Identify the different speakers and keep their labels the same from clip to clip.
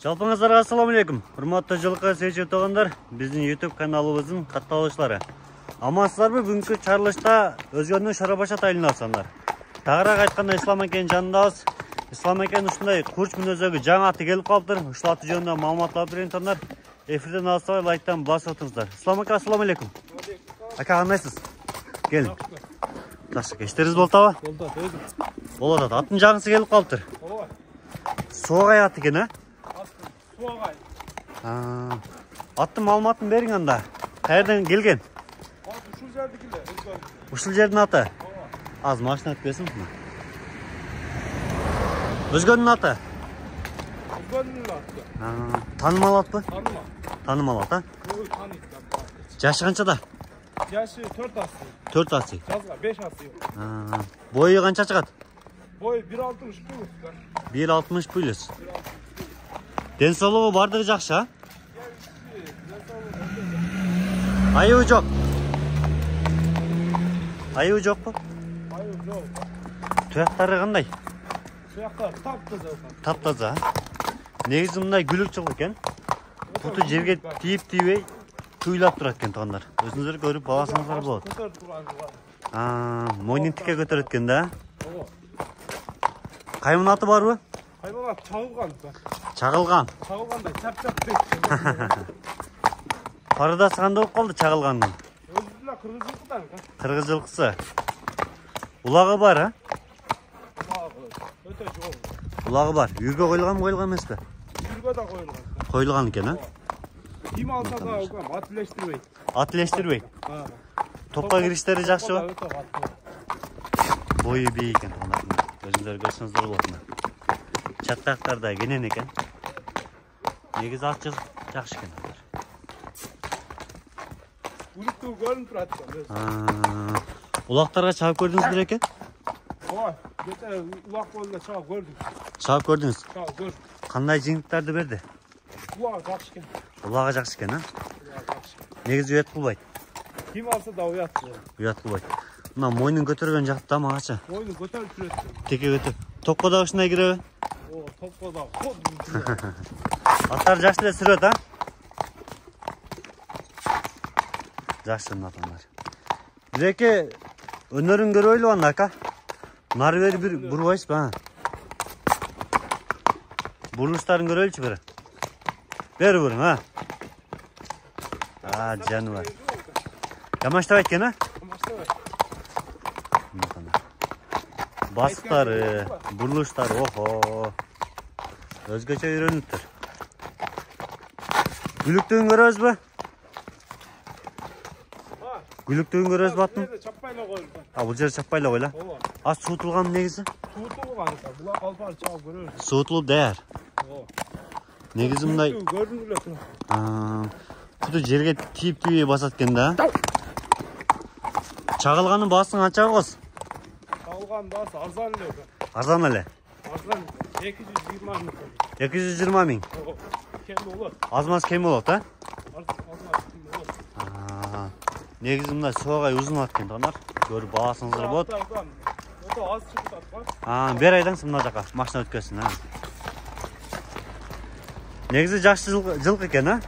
Speaker 1: жалпыңыздарга ассаламу алейкум. Урматтуу жылкы сүйүүчү туугандар биздин youtube каналыбыздын катталуучулары амансыздарбы бүгүнкү чарылышта өзгөнүн шарабаша атайын алсаңдар. Тагыраак айтканда ислам экенин жанындабыз ислам экен ушундай курч мүнөздөгү жаңы аты келип калыптыр ушул аты жөнүндө маалымат алып берейин туугандар эфирден алыстабай лайктан басып отуңуздар ислам ака ассаламу алейкум ака кандайсыз келиң жакшы кечтериңиз болуп атабы
Speaker 2: Жолда өзüm.
Speaker 1: болуп атат аттын жаңысы келип калыптыр
Speaker 2: Ой,
Speaker 1: соогай аты экен э
Speaker 2: astım. Su ağay.
Speaker 1: А, аттын маалыматын бериң анда каерден келген
Speaker 2: şu yerdekiler. Özgür.
Speaker 1: ушул жердин аты
Speaker 2: Ova.
Speaker 1: азыр машина өтүп кетсин өзгөнүн аты
Speaker 2: Özgür'ün attı.
Speaker 1: А, таанымал атпы
Speaker 2: Tanıma.
Speaker 1: таанымал ат а жашы канчада
Speaker 2: Yaşı 4 aslı.
Speaker 1: төрт асый
Speaker 2: Жазға 5 aslı yok.
Speaker 1: А, бою канча чыгат
Speaker 2: Boy 1.60 bu.
Speaker 1: бир алтымыш плюс ден соолугу баардыгы жакшы а айыбы жок айыбы жокпу
Speaker 2: Hayır yok.
Speaker 1: туяктары кандай
Speaker 2: Suyaklar taptı zaten.
Speaker 1: таптаза негизи мындай күлүк чыгып экен буту жерге тийип тийбей туйлап турат экен туугандар өзүңүздөр көрүп алсаңыздар. А, мойнун тикке көтөрөт экен да
Speaker 2: Ova.
Speaker 1: каймын аты чагылган
Speaker 2: Çağılgan da çap çap bek.
Speaker 1: парадасы кандай болуп калды чагылгандын
Speaker 2: Özürler kırgızlıktan.
Speaker 1: кыргыз жылкысы улагы бар а
Speaker 2: Öte çok.
Speaker 1: улагы бар үйгө коюлганбы коюлган эмеспи
Speaker 2: Yürüge de koyulgan.
Speaker 1: коюлган экен а
Speaker 2: Kim alsa da okan. Atleştirmeyin.
Speaker 1: ат
Speaker 2: Ha.
Speaker 1: топко кириштери жакшыбы
Speaker 2: Öte atlı.
Speaker 1: бою бий экен туугандар өзүңүздөр көрсөңүздөр болот мына чаттактар да кенен экен негизи жылк жакшы экен туугандар
Speaker 2: Улуттуу көрүнүп турат.
Speaker 1: А, улактарга чаап көрдүңүзбү эке
Speaker 2: Ой, geçen ulak boyunda çağ gördük.
Speaker 1: чаап көрдүңүз
Speaker 2: Çağ gör.
Speaker 1: кандай жеңиктарды берди
Speaker 2: Ulak kaçken.
Speaker 1: улагы жакшы экен а негизи уят кылбайт
Speaker 2: Kim alsa da uyattı.
Speaker 1: уят кылбайт мына мойнун көтөргөн жакты да магачы
Speaker 2: Oyunu götürüp süretti.
Speaker 1: текке көтөр топко да ушундай киреби
Speaker 2: O topla da kod.
Speaker 1: аттар жакшы эле сүрөт а жакшы мына атаңдар биреке өнөрүн көрбөйлүбү анда ака нары бери бир бурбайсызбы а бурулуштарын көрөлүчү бир бери буруң а а жаныбар жамаштабайт экен а Мына атаңдар. Басыктары бурулуштары охо өзгөчө үйрөнүптүр күлүктүгүн көрөбүзбү күлүктүгүн көрөбүзбү аттын
Speaker 2: Çapayla koyduk.
Speaker 1: а бул жер чаппай эле а суутулган негизи
Speaker 2: Tuğutlu kanka. Bulak alpar çağ görüyoruz.
Speaker 1: суутулуп даяр негизи мындай буту жерге тийип тийбей басат экен да чагылганын койгуз
Speaker 2: Çalgan daha arzan diyor.
Speaker 1: арзан эле
Speaker 2: Arzan 820 mı?
Speaker 1: эки жүз жыйырма миң.
Speaker 2: Kendi olur.
Speaker 1: аз маз кем болот а негизи мындай соогай узун ат экен туугандар көрүп алсаңыздар болот
Speaker 2: O da az çıkıp atmaz.
Speaker 1: А, бери айдаңыз мына жака машина өткөзсүн а негизи жакшы жылкы экен а.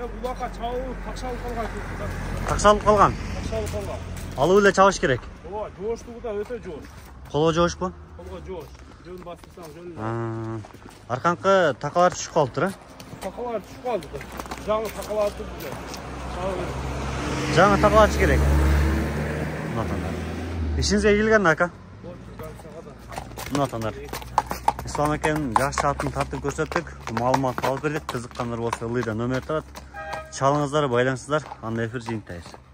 Speaker 2: Ya bulaka çağı taşal kalgan.
Speaker 1: такшалып калган
Speaker 2: Taşal kalgan.
Speaker 1: алып эле чабыш керек
Speaker 2: Coştuğu da öte coş.
Speaker 1: колго жобушпу
Speaker 2: Kolga coş. Jön bastırsan jön.
Speaker 1: А, арканкы такалар түшүп калыптыр а
Speaker 2: da. Canı takalar attı bize. Çağı verin.
Speaker 1: жаңы такалач керек мына атаңдар ишиңизге келген ака атаңдар ислам экен жакшы атын тартып көрсөттүк маалымат алып бердик кызыккандар болсо ылдыйда номер турат чалыңыздар байланысыңыздар анда эфир жыйынтайбыз